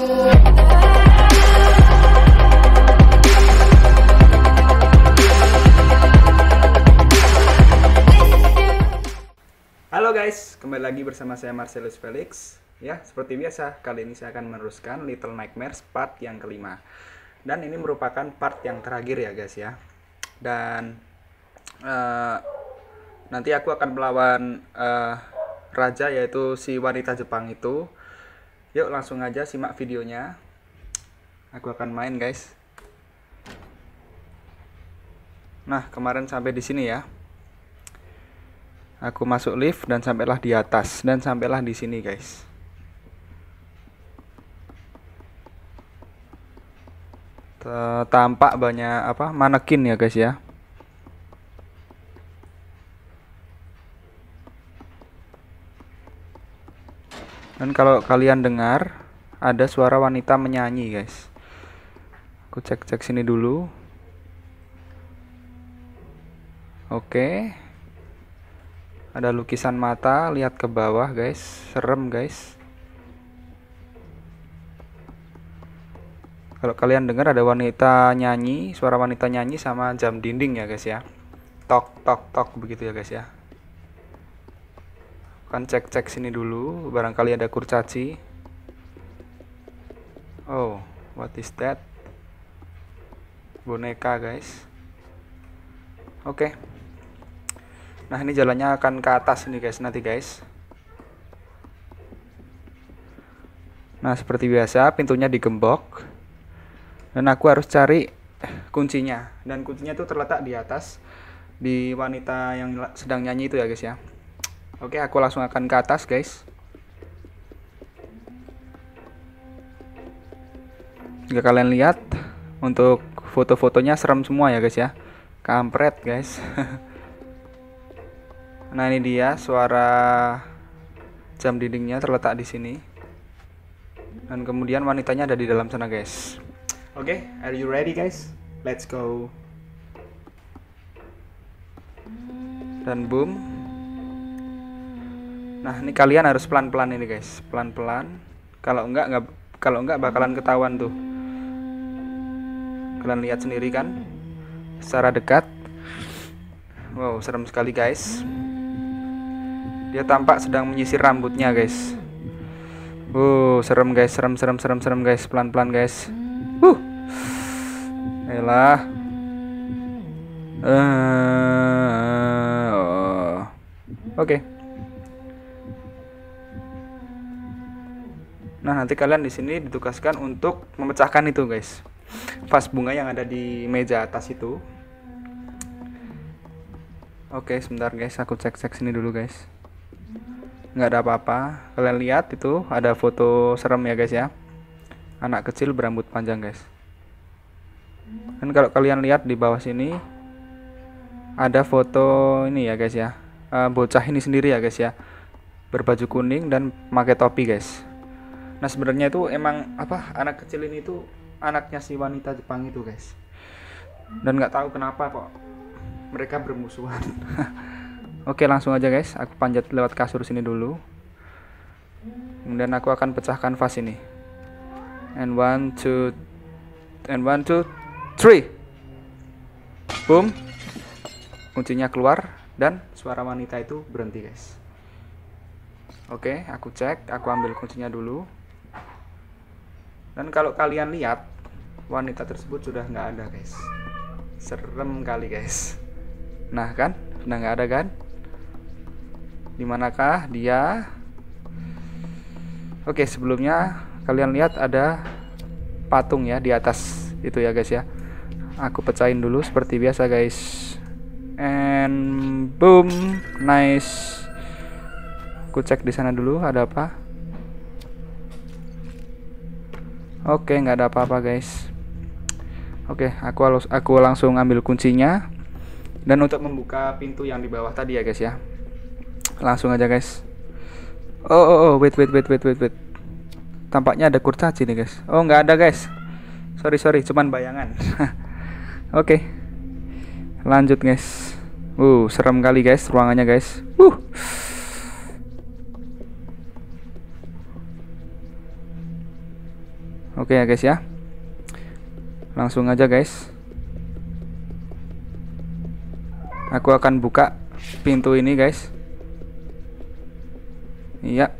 Halo guys, kembali lagi bersama saya Marcelus Felix. Ya, seperti biasa, kali ini saya akan meneruskan Little Nightmares part yang kelima. Dan ini merupakan part yang terakhir ya guys ya. Dan eh, nanti aku akan melawan eh, raja yaitu si wanita Jepang itu. Yuk langsung aja simak videonya. Aku akan main guys. Nah, kemarin sampai di sini ya. Aku masuk lift dan sampailah di atas dan sampailah di sini, guys. Tampak banyak apa? Manekin ya, guys ya. Dan kalau kalian dengar ada suara wanita menyanyi, guys. Aku cek-cek sini dulu. Oke. Ada lukisan mata, lihat ke bawah, guys. Serem, guys. Kalau kalian dengar ada wanita nyanyi, suara wanita nyanyi sama jam dinding ya, guys ya. Tok tok tok begitu ya, guys ya. Kan cek-cek sini dulu, barangkali ada kurcaci. Oh, what is that? Boneka, guys. Oke. Nah, ini jalannya akan ke atas ini, guys, nanti, guys. Nah, seperti biasa, pintunya digembok. Dan aku harus cari kuncinya. Dan kuncinya itu terletak di atas di wanita yang sedang nyanyi itu ya, guys ya. Oke, aku langsung akan ke atas, guys. Jika kalian lihat, untuk foto-fotonya serem semua ya, guys ya. Kampret, guys. Nah ini dia suara jam dindingnya terletak di sini. Dan kemudian wanitanya ada di dalam sana guys. Oke, are you ready guys? Let's go. Dan boom. Nah ini kalian harus pelan-pelan ini guys, pelan-pelan. Kalau enggak nggak kalau enggak bakalan ketahuan tuh. Kalian lihat sendiri kan? Secara dekat. Wow, serem sekali guys. Dia tampak sedang menyisir rambutnya, guys. Uh, serem guys, serem serem serem serem guys, pelan-pelan guys. Uh. Elah. Eh, oh. Oke. Nah, nanti kalian di sini ditugaskan untuk memecahkan itu, guys. Vas bunga yang ada di meja atas itu. Oke, sebentar guys, aku cek-cek sini dulu, guys. Nggak ada apa-apa. Kalian lihat itu ada foto serem ya guys ya. Anak kecil berambut panjang guys. Dan kalau kalian lihat di bawah sini ada foto ini ya guys ya. Eh, bocah ini sendiri ya guys ya. Berbaju kuning dan pakai topi guys nah sebenarnya itu emang apa anak kecil ini tuh anaknya si wanita Jepang itu guys dan nggak tahu kenapa kok mereka bermusuhan Oke langsung aja guys, aku panjat lewat kasur sini dulu. Kemudian aku akan pecahkan vas ini. And one, two, and one, two, three. Boom. Kuncinya keluar dan suara wanita itu berhenti guys. Oke, aku cek, aku ambil kuncinya dulu. Dan kalau kalian lihat, wanita tersebut sudah nggak ada guys. Serem kali guys. Nah kan, sudah nggak ada kan? di manakah dia Oke sebelumnya kalian lihat ada patung ya di atas itu ya guys ya aku pecahin dulu seperti biasa guys and boom nice aku cek di sana dulu ada apa oke nggak ada apa-apa guys. Oke aku aku langsung ambil kuncinya. Dan untuk membuka pintu yang di bawah tadi ya guys ya. Langsung aja guys. Oh oh oh wait wait wait wait wait wait. Tampaknya ada kurcaci nih guys. Oh nggak ada guys. Sorry sorry cuman bayangan. Oke. Lanjut guys. Uh serem kali guys ruangannya guys. Uh Oke ya guys ya. Langsung aja guys. Aku akan buka pintu ini guys. Iya.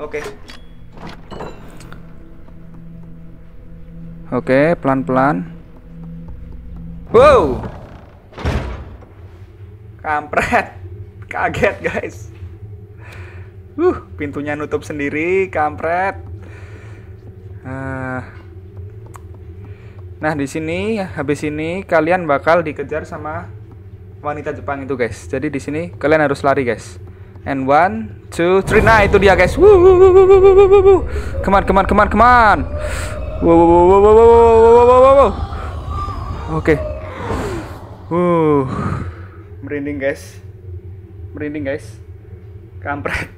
Oke. Oke, pelan-pelan. Wow. Kampret. Kaget, guys. Uh, pintunya nutup sendiri, kampret. Nah, di sini habis ini kalian bakal dikejar sama wanita Jepang itu, guys. Jadi di sini kalian harus lari, guys. And one, two, three, nah itu dia, guys. Keman, keman, keman, keman. Oke. Uh, merinding, guys. Merinding, guys. Kampret.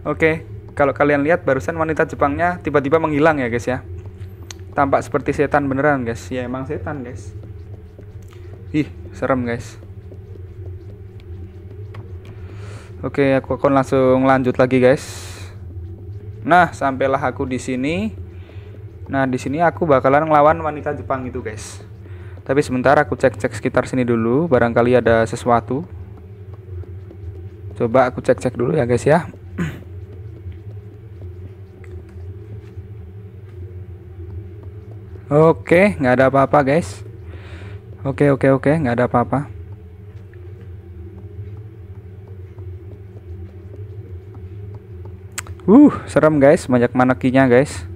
Oke, okay. kalau kalian lihat barusan wanita Jepangnya tiba-tiba menghilang ya, guys ya. Tampak seperti setan beneran guys. Ya emang setan guys. Ih, serem guys. Oke, aku akan langsung lanjut lagi guys. Nah, sampailah aku di sini. Nah, di sini aku bakalan ngelawan wanita Jepang itu, guys. Tapi sebentar aku cek-cek sekitar sini dulu, barangkali ada sesuatu. Coba aku cek-cek dulu ya, guys ya. Oke, nggak ada apa-apa, guys. Oke, oke, oke, nggak ada apa-apa. Uh, serem guys, banyak manekinya guys.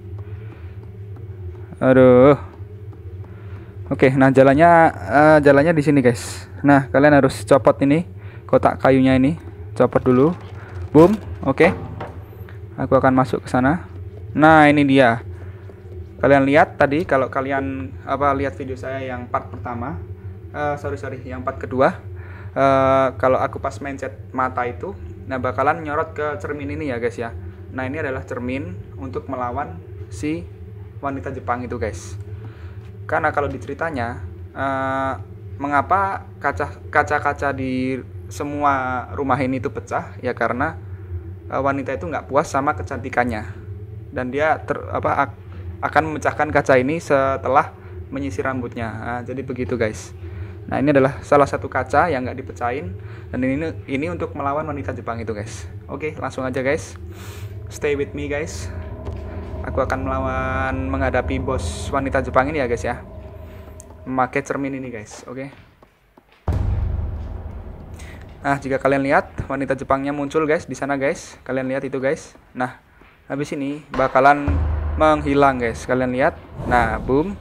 Aduh. Oke, nah jalannya uh, jalannya di sini guys. Nah, kalian harus copot ini kotak kayunya ini. Copot dulu. Boom. Oke. Aku akan masuk ke sana. Nah, ini dia. Kalian lihat tadi kalau kalian apa lihat video saya yang part pertama, uh, sorry sorry, yang part kedua, uh, kalau aku pas mindset mata itu, nah bakalan nyorot ke cermin ini ya guys ya. Nah ini adalah cermin untuk melawan si wanita Jepang itu guys. Karena kalau diceritanya uh, mengapa kaca kaca-kaca di semua rumah ini itu pecah ya karena uh, wanita itu nggak puas sama kecantikannya dan dia ter, apa akan memecahkan kaca ini setelah menyisir rambutnya. Nah, jadi begitu guys. Nah ini adalah salah satu kaca yang nggak dipecahin. Dan ini ini untuk melawan wanita Jepang itu guys. Oke langsung aja guys. Stay with me guys. Aku akan melawan menghadapi bos wanita Jepang ini ya guys ya. Memakai cermin ini guys. Oke. Nah jika kalian lihat wanita Jepangnya muncul guys di sana guys. Kalian lihat itu guys. Nah habis ini bakalan menghilang guys kalian lihat nah boom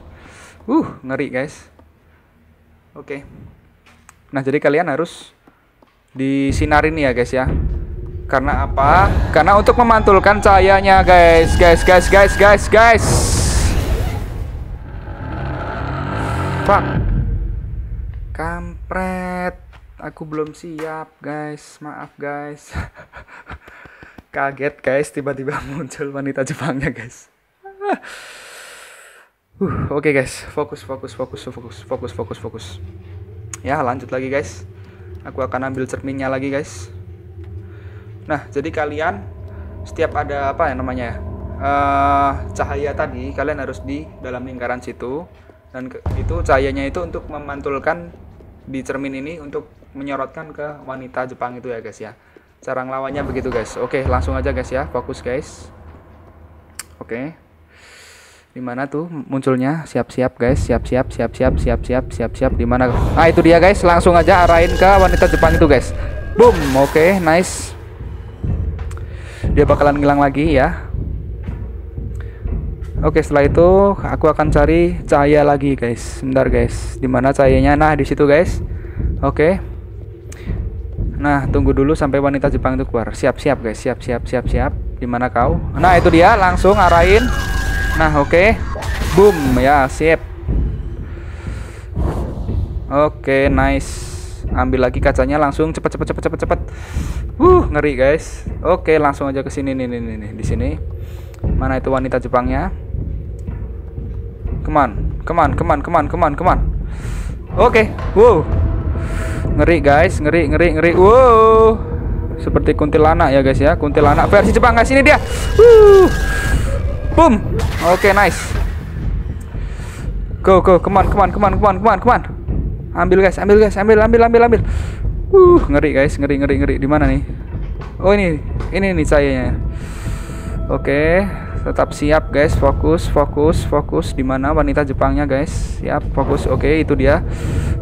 uh ngeri guys oke okay. nah jadi kalian harus disinarin ya guys ya karena apa? Karena untuk memantulkan cahayanya, guys. Guys, guys, guys, guys, guys. Fuck. Kampret. Aku belum siap, guys. Maaf, guys. Kaget, guys, tiba-tiba muncul wanita Jepangnya, guys. Oke, okay, guys. Fokus, fokus, fokus, fokus, fokus, fokus, fokus. Ya, lanjut lagi, guys. Aku akan ambil cerminnya lagi, guys. Nah, jadi kalian setiap ada apa ya namanya uh, cahaya tadi kalian harus di dalam lingkaran situ dan ke, itu cahayanya itu untuk memantulkan di cermin ini untuk menyorotkan ke wanita Jepang itu ya guys ya. Cara ngelawannya begitu guys. Oke, langsung aja guys ya, fokus guys. Oke. Di mana tuh munculnya? Siap-siap guys, siap-siap, siap-siap, siap-siap, siap-siap. Di mana? Ah itu dia guys, langsung aja arahin ke wanita Jepang itu guys. Boom, oke, okay, nice. Dia bakalan ngilang lagi ya. Oke setelah itu aku akan cari cahaya lagi guys. Bentar guys. Di mana cahayanya? Nah di situ guys. Oke. Nah tunggu dulu sampai wanita Jepang itu keluar. Siap siap guys. Siap siap siap siap Di mana kau? Nah itu dia. Langsung arahin Nah oke. Boom ya sip Oke nice. Ambil lagi kacanya langsung cepet cepet cepet cepet cepet uh ngeri guys. Oke langsung aja ke sini. Nih nih nih di sini. Mana itu wanita Jepangnya? Keman keman keman keman keman keman oke wow. Ngeri guys. Ngeri ngeri ngeri. Wow. Seperti kuntilanak ya guys ya. Kuntilanak versi Jepang guys. Ini dia. Uh. Boom. Oke okay, nice. Go go. Come on come on come on come on come on come on. Ambil guys. Ambil guys. Ambil ambil ambil ambil. Uh ngeri guys. Ngeri ngeri ngeri. Di mana nih? Oh ini. Ini nih sayanya oke. Okay. tetap siap guys. Fokus fokus fokus. Di mana wanita Jepangnya guys? Siap fokus. Oke okay, itu dia.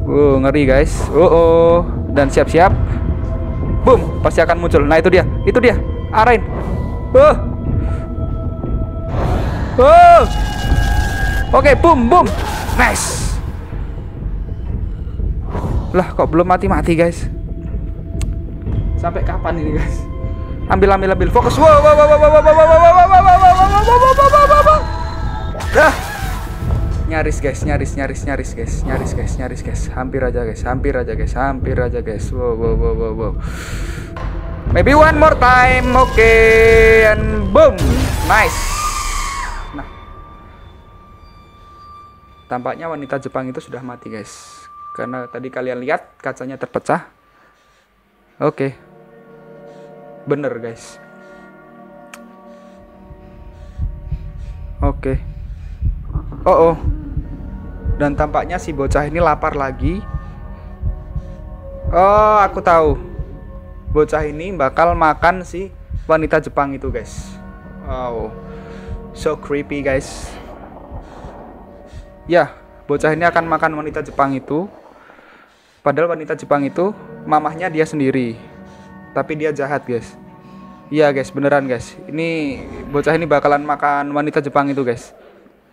Uh ngeri guys. Oh oh. Dan siap-siap. Boom. Pasti akan muncul. Nah itu dia. Itu dia. Arahin uh. Uh. oke okay, boom boom nice lah kok belum mati-mati guys sampai kapan ini guys ambil ambil ambil fokus wow wow wow wow wow wow wow wow wow wow wow wow wow dah nyaris guys nyaris nyaris nyaris guys nyaris guys nyaris guys hampir aja guys hampir aja guys hampir aja guys wow wow wow wow wow maybe one more time oke okay. and boom nice tampaknya wanita Jepang itu sudah mati guys karena tadi kalian lihat kacanya terpecah oke okay. bener guys oke okay. oh oh dan tampaknya si bocah ini lapar lagi. Oh, aku tahu. Bocah ini bakal makan si wanita Jepang itu, guys. Wow. So creepy, guys. Ya, bocah ini akan makan wanita Jepang itu. Padahal wanita Jepang itu mamahnya dia sendiri. Tapi dia jahat, guys. Iya, guys, beneran, guys. Ini bocah ini bakalan makan wanita Jepang itu, guys.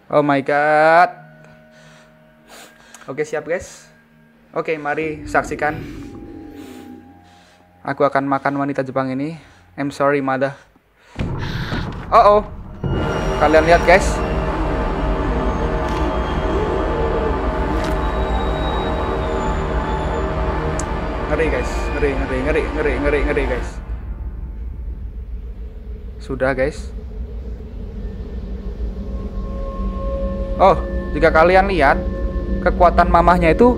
Oh my god. Oke siap guys Oke mari saksikan Aku akan makan wanita Jepang ini I'm sorry mother Oh oh Kalian lihat guys Ngeri guys. Ngeri ngeri ngeri ngeri ngeri ngeri guys. Sudah guys. Oh jika kalian lihat kekuatan mamahnya itu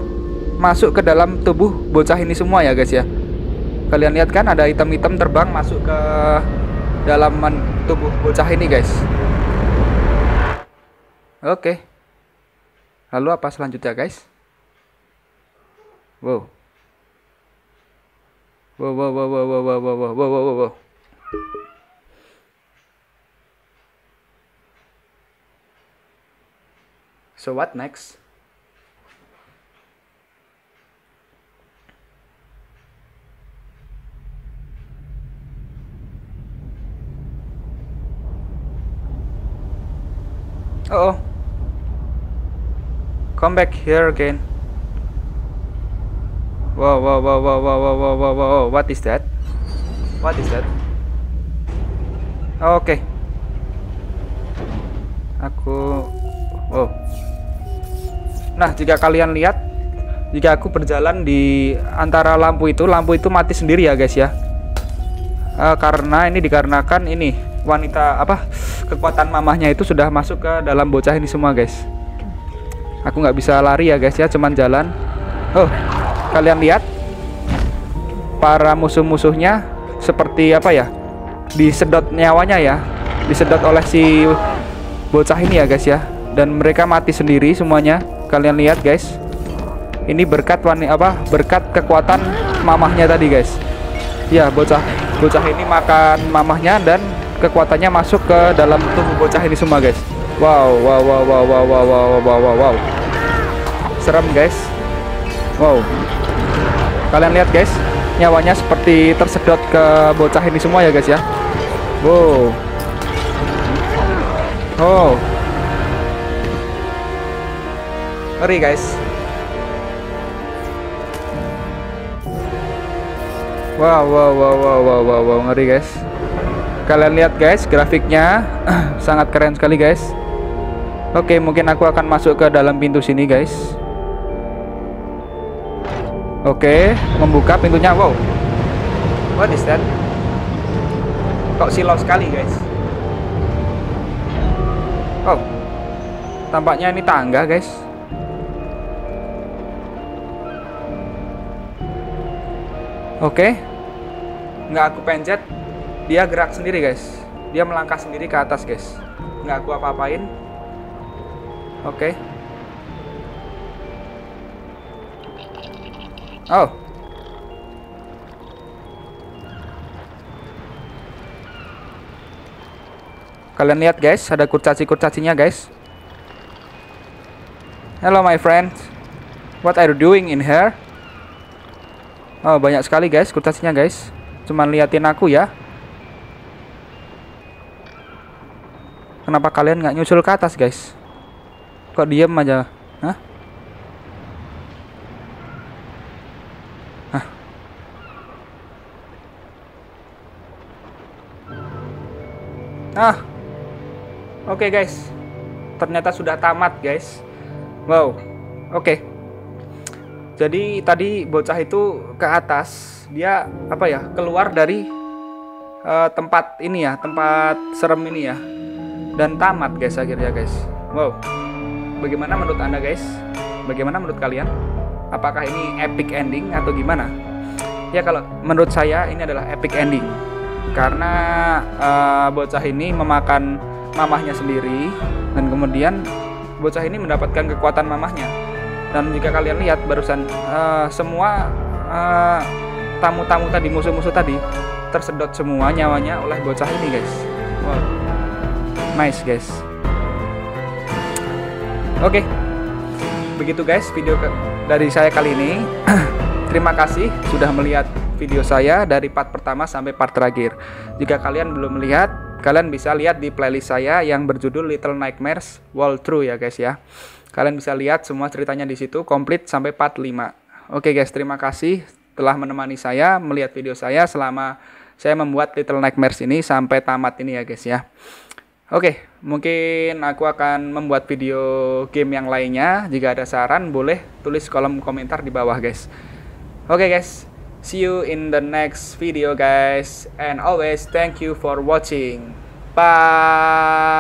masuk ke dalam tubuh bocah ini semua ya guys ya. Kalian lihat kan ada item-item terbang masuk ke dalam tubuh bocah ini guys. Oke. Lalu apa selanjutnya guys? Wow wow wow wow wow wow wow wow wow wow wow so what next Uh oh. Come back here again. Wow, wow, wow, wow, wow, wow, wow, wow. What is that? What is that? Oke. Okay. Aku Wow. Nah, jika kalian lihat jika aku berjalan di antara lampu itu, lampu itu mati sendiri ya, guys ya. Uh, karena ini dikarenakan ini wanita apa kekuatan mamahnya itu sudah masuk ke dalam bocah ini semua guys aku nggak bisa lari ya guys ya cuman jalan oh kalian lihat para musuh-musuhnya seperti apa ya? Disedot nyawanya ya. Disedot oleh si bocah ini ya guys ya. Dan mereka mati sendiri semuanya. Kalian lihat guys. Ini berkat wanita apa berkat kekuatan mamahnya tadi guys. Ya bocah bocah ini makan mamahnya dan kekuatannya masuk ke dalam tubuh bocah ini semua guys. Wow wow wow wow wow wow wow wow wow. Serem guys wow. Kalian lihat guys nyawanya seperti tersedot ke bocah ini semua ya guys ya. Wow. Oh ngeri guys. Wow wow wow wow wow wow, wow. ngeri guys. Kalian lihat guys grafiknya sangat keren sekali guys. Oke mungkin aku akan masuk ke dalam pintu sini guys Oke membuka pintunya wow. What is that? Kok silau sekali guys? Oh Tampaknya ini tangga guys. Oke nggak aku pencet dia gerak sendiri guys. Dia melangkah sendiri ke atas guys. Nggak aku apa-apain. Oke oh. Kalian lihat guys ada kurcaci-kurcacinya guys. Hello my friend what are you doing in here? Oh banyak sekali guys kurcacinya guys. Cuman liatin aku ya. Kenapa kalian nggak nyusul ke atas guys? Kok diem aja? Hah? Ah, Oke okay, guys, ternyata sudah tamat guys. Wow, oke. Okay. Jadi tadi bocah itu ke atas, dia apa ya keluar dari uh, tempat ini ya, tempat serem ini ya, dan tamat guys akhirnya guys. Wow, bagaimana menurut anda guys? Bagaimana menurut kalian? Apakah ini epic ending atau gimana? Ya kalau menurut saya ini adalah epic ending karena uh, bocah ini memakan mamahnya sendiri dan kemudian bocah ini mendapatkan kekuatan mamahnya. Dan jika kalian lihat barusan uh, semua tamu tamu-tamu tadi musuh-musuh tadi tersedot semua nyawanya oleh bocah ini guys. Wow. Nice guys. Oke. Okay. begitu guys video dari saya kali ini terima kasih sudah melihat video saya dari part pertama sampai part terakhir jika kalian belum melihat kalian bisa lihat di playlist saya yang berjudul Little Nightmares Wall True ya guys ya. Kalian bisa lihat semua ceritanya di situ komplit sampai part 5. Oke guys, terima kasih telah menemani saya melihat video saya selama saya membuat Little Nightmares ini sampai tamat ini ya guys ya. Oke, mungkin aku akan membuat video game yang lainnya. Jika ada saran boleh tulis kolom komentar di bawah guys. Oke guys, See you in the next video guys and always thank you for watching. Bye.